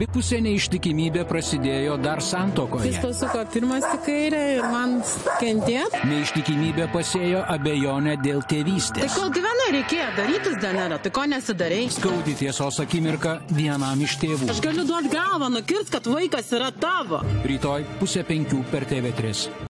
Abipusė neištikimybė prasidėjo dar santokoje. Jis pasuko pirmas į kairę ir man kentėt. Neištikimybė pasėjo abejonę dėl Tai tėvystės. kol gyvenai reikėjo darytis DNR, tai ko nesidarai? Skaudi tiesos akimirka vienam iš tėvų. Aš galiu duoti galvą nukirs, kad vaikas yra tavo. Rytoj pusė penkių per TV3.